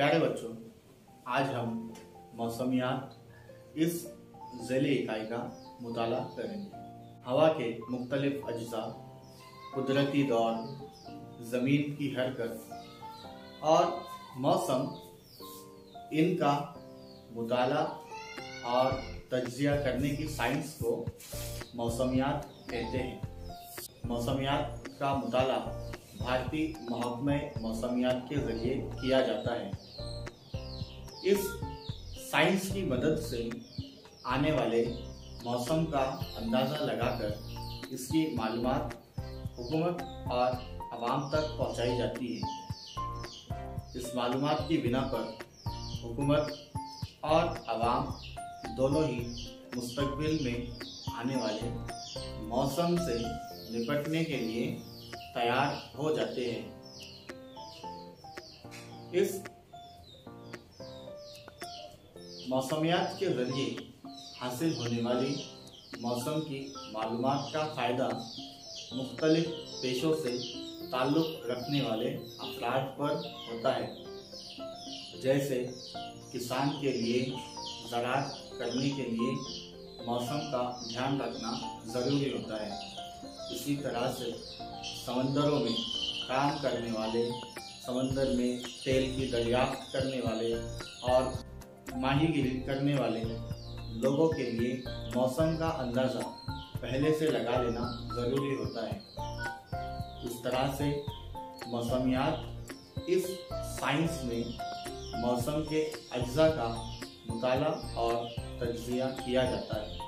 प्यारे बच्चों, आज हम मौसमियात इस ज़ैली इकाई का मुताला करेंगे। हवा के मुख्तलिफ़ अज्जा, कुदरती दौर, ज़मीन की हरकत और मौसम, इनका मुताला और तजिया करने की साइंस को मौसमियात कहते हैं। मौसमियात का मुताला भारतीय महकमे मौसमियात के ज़रिए किया जाता है। इस साइंस की मदद से आने वाले मौसम का अंदाज़ा लगाकर इसकी मालूमात हुकूमत और आवाम तक पहुंचाई जाती है। इस मालूम की बिना पर हुकूमत और आवाम दोनों ही मुस्तबिल में आने वाले मौसम से निपटने के लिए तैयार हो जाते हैं। इस मौसमियात के ज़रिए हासिल होने वाली मौसम की मालूम का फ़ायदा मुख्तलिफ़ पेशों से ताल्लुक़ रखने वाले अफराद पर होता है। जैसे किसान के लिए ज़रात करने के लिए मौसम का ध्यान रखना ज़रूरी होता है। इसी तरह से समंदरों में काम करने वाले, समंदर में तेल की दरियाफ्त करने वाले और माहीगिरी करने वाले लोगों के लिए मौसम का अंदाज़ा पहले से लगा लेना ज़रूरी होता है। इस तरह से मौसमियात इस साइंस में मौसम के अज्जा का मुताला और तजिया किया जाता है।